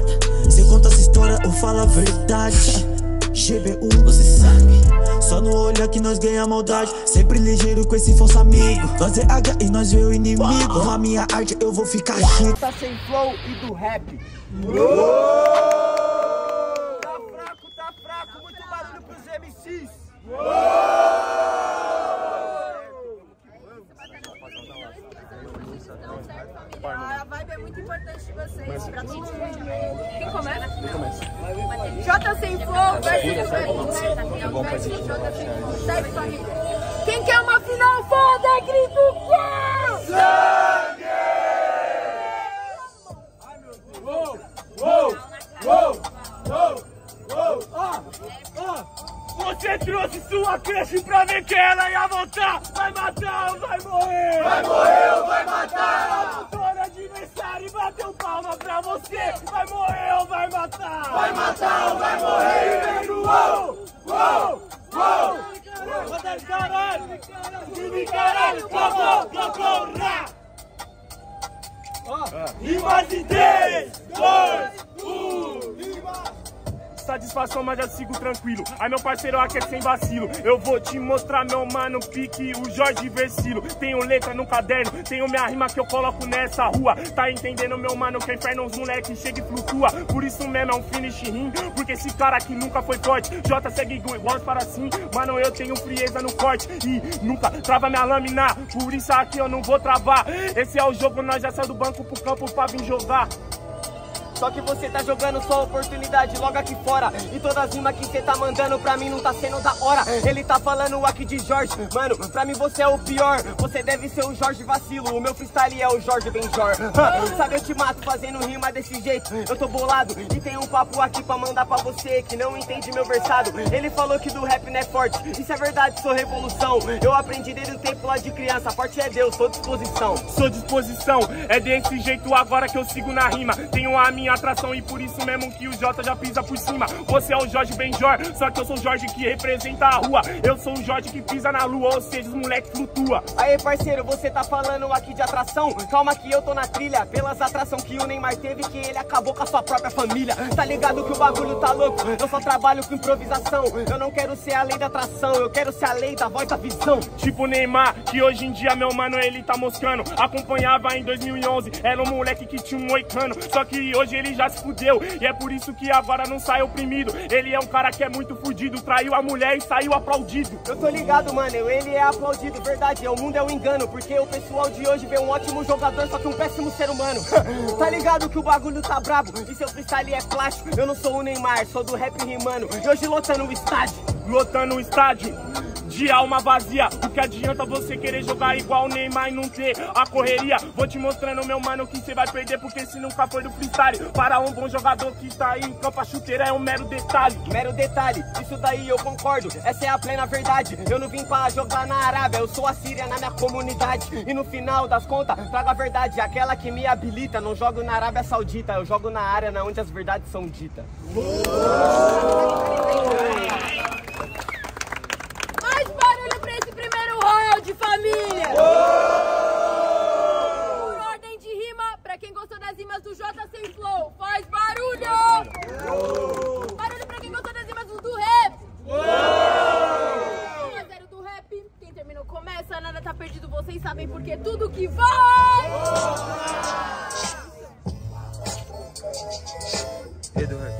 nada. Cê conta essa história ou fala a verdade? GBU, você sabe. Só no olho que nós ganha maldade. Sempre ligeiro com esse falso amigo. Nós é H e nós vê o inimigo. Com a minha arte eu vou ficar rico. Tá sem flow e do rap. Tá fraco, tá fraco. Muito barulho pros MCs. A vibe é muito importante de vocês, pra todo mundo. Quem começa? Quem começa? Jota sem família. Quem quer uma final foda, grita o quê? Você trouxe sua crush pra ver que ela ia voltar. Vai matar ou vai morrer? Vai morrer ou vai matar? Pra você. Vai morrer ou vai matar? Vai matar ou vai morrer? Satisfação, mas já sigo tranquilo. Aí meu parceiro aqui é sem vacilo. Eu vou te mostrar meu mano pique, o Jorge Versilo. Tenho letra no caderno, tenho minha rima que eu coloco nessa rua. Tá entendendo, meu mano, que inferno os moleque chega e flutua. Por isso mesmo é um finish rim, porque esse cara aqui nunca foi forte. J segue igual para assim, mano, eu tenho frieza no corte. E nunca trava minha lâmina, por isso aqui eu não vou travar. Esse é o jogo, nós já saímos do banco pro campo pra vir jogar. Só que você tá jogando sua oportunidade logo aqui fora. E todas as rimas que você tá mandando pra mim não tá sendo da hora. Ele tá falando aqui de Jorge. Mano, pra mim você é o pior. Você deve ser o Jorge Vacilo. O meu freestyle é o Jorge Benjor. Sabe, eu te mato fazendo rima desse jeito. Eu tô bolado e tem um papo aqui pra mandar pra você que não entende meu versado. Ele falou que do rap não é forte. Isso é verdade, sou revolução. Eu aprendi desde o tempo lá de criança. Forte é Deus, tô disposição. Sou disposição, é desse jeito agora que eu sigo na rima. Tenho a minha atração e por isso mesmo que o Jota já pisa por cima. Você é o Jorge Benjor, só que eu sou o Jorge que representa a rua. Eu sou o Jorge que pisa na lua, ou seja, os moleque flutua. Aí, parceiro, você tá falando aqui de atração? Calma que eu tô na trilha. Pelas atrações que o Neymar teve, que ele acabou com a sua própria família. Tá ligado que o bagulho tá louco? Eu só trabalho com improvisação. Eu não quero ser a lei da atração, eu quero ser a lei da voz da visão. Tipo Neymar, que hoje em dia meu mano ele tá moscando. Acompanhava em 2011, era um moleque que tinha um moicano. Só que hoje ele já se fudeu, e é por isso que agora não sai oprimido. Ele é um cara que é muito fudido, traiu a mulher e saiu aplaudido. Eu tô ligado, mano, ele é aplaudido, verdade, o mundo é um engano, porque o pessoal de hoje vê um ótimo jogador, só que um péssimo ser humano. tá ligado que o bagulho tá brabo, e seu freestyle é plástico, eu não sou o Neymar, sou do rap rimando, e hoje lotando o estádio. lotando o estádio de alma vazia. O que adianta você querer jogar igual o Neymar e não ter a correria? Vou te mostrando, meu mano, que você vai perder, porque se nunca foi do freestyle. Para um bom jogador que tá aí em campo, a chuteira é um mero detalhe. Mero detalhe, isso daí eu concordo, essa é a plena verdade. Eu não vim pra jogar na Arábia, eu sou a Síria na minha comunidade. E no final das contas, trago a verdade, aquela que me habilita. Não jogo na Arábia Saudita, eu jogo na área na onde as verdades são ditas. Eduardo.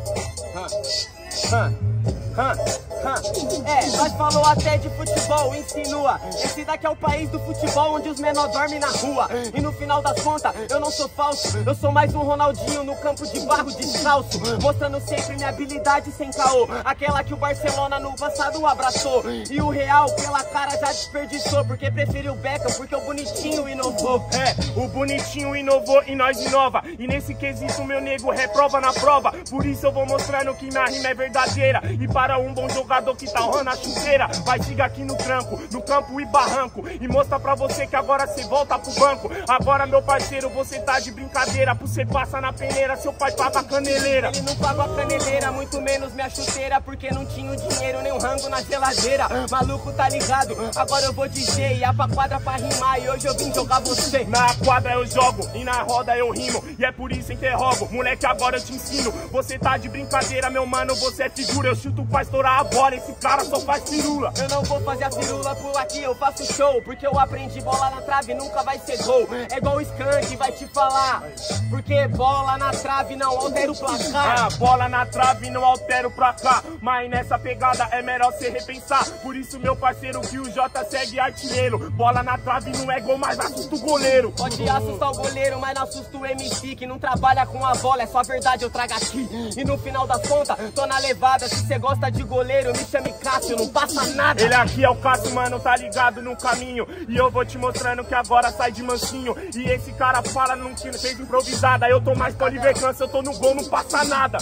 Né? É, nós falou até de futebol, insinua. Esse daqui é o país do futebol onde os menores dormem na rua. E no final das contas, eu não sou falso. Eu sou mais um Ronaldinho no campo de barro descalço. Mostrando sempre minha habilidade sem caô. Aquela que o Barcelona no passado abraçou. E o Real, pela cara, já desperdiçou. Porque preferiu o Beckham, porque o bonitinho inovou. É, o bonitinho inovou e nós inova. E nesse quesito, meu nego reprova na prova. Por isso eu vou mostrando que minha rima é verdadeira. E para um bom jogador, que tá honrando a chuteira. Vai siga aqui no tranco, no campo e barranco. E mostra pra você que agora cê volta pro banco. Agora, meu parceiro, você tá de brincadeira. Por cê passa na peneira, seu pai paga a caneleira. Ele não pagou a caneleira, muito menos minha chuteira Porque não tinha o dinheiro nem o rango na geladeira Maluco tá ligado, agora eu vou dizer Ia pra quadra pra rimar e hoje eu vim jogar você Na quadra eu jogo e na roda eu rimo E é por isso interrogo, moleque agora eu te ensino Você tá de brincadeira meu mano, você é figura Eu chuto pra estourar a bola, esse cara só faz pirula Eu não vou fazer a pirula por aqui, eu faço show. Porque eu aprendi bola na trave, nunca vai ser gol. É igual o Skank vai te falar. Porque bola na trave não altera o placar. Ah, bola na trave não altero pra cá Mas nessa pegada é melhor cê repensar. Por isso meu parceiro que o J segue artilheiro. Bola na trave não é gol, mas assusta o goleiro. Pode assustar o goleiro, mas não assusta o MC Que não trabalha com a bola, é só verdade eu trago aqui. E no final das contas, tô na levada. Se cê gosta de goleiro, me chame Cássio, não passa nada. Ele aqui é o Cássio, mano, tá ligado no caminho. E eu vou te mostrando que agora sai de mansinho. E esse cara fala que fez improvisada. Eu tô mais Oliver Câncer, eu tô no gol, não passa nada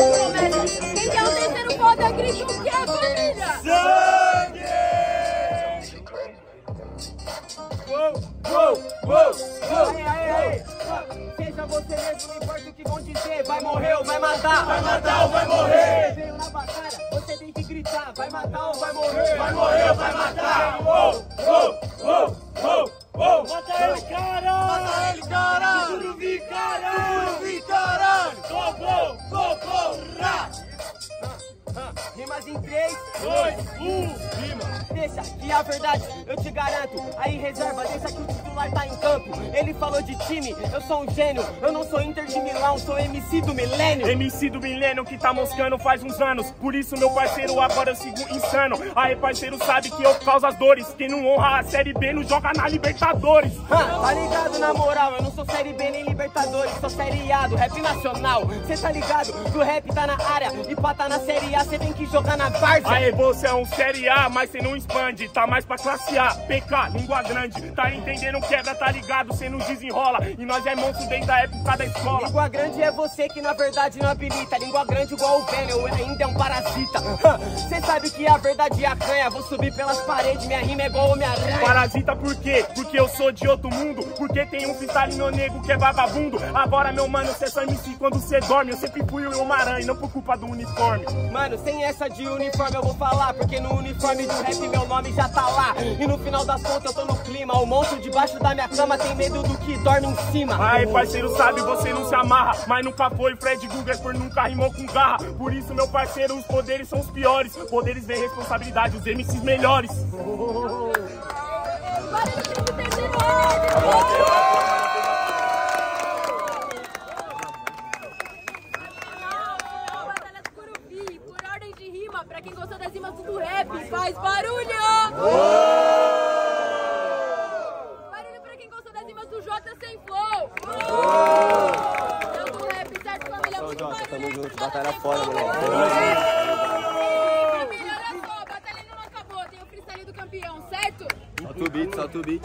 Dois começa. Quem quer o terceiro foda, grita o que é, família? Aê, aê, aê. Seja você mesmo, não importa o que vão dizer. Vai morrer ou vai matar. Vai matar ou vai morrer. Você veio na batalha, você tem que gritar. Vai matar ou vai morrer. Vai morrer ou vai matar. Mata Rimas em 3, 2, 1, rima! Deixa que a verdade eu te garanto. Aí reserva, deixa que o titular tá em campo. Ele falou de time, eu sou um gênio. Eu não sou Inter de Milão, sou MC do milênio. MC do milênio que tá moscando faz uns anos Por isso meu parceiro agora eu sigo insano Aí parceiro sabe que eu causo as dores Quem não honra a Série B não joga na Libertadores Ah, tá ligado na moral, eu não sou série B nem Libertadores, sou série A do rap nacional. Cê tá ligado que o rap tá na área e pra tá na série A cê tem que jogar na Várzea. Aê, você é um Série A, mas cê não expande Tá mais pra classe A, PK, língua grande Tá entendendo quebra, tá ligado, cê não desenrola E nós é monstro desde a época da escola Língua grande é você que na verdade não habilita. Língua grande igual o Venom, ainda é um parasita. Cê sabe que a verdade é a canha. Vou subir pelas paredes, minha rima é igual Homem-Aranha. Parasita por quê? Porque eu sou de outro mundo Porque tem um freestyle nego que é vagabundo Agora meu mano, cê só MC quando cê dorme Eu sempre fui o Homem-Aranha, não por culpa do uniforme Mano, sem essa de uniforme eu vou falar Porque no uniforme do rap meu nome já tá lá. E no final das contas eu tô no clima. O monstro debaixo da minha cama tem medo do que dorme em cima. Aí parceiro sabe, você não se amarra. Mas nunca foi Fred Guga, por nunca rimou com garra. Por isso meu parceiro, os poderes são os piores. Poderes vem responsabilidade, os MCs melhores junto, batalha fora, moleque. Família, olha só, a batalha ainda não acabou. Tem o freestyle do campeão, certo? Solta o beat, solta o beat.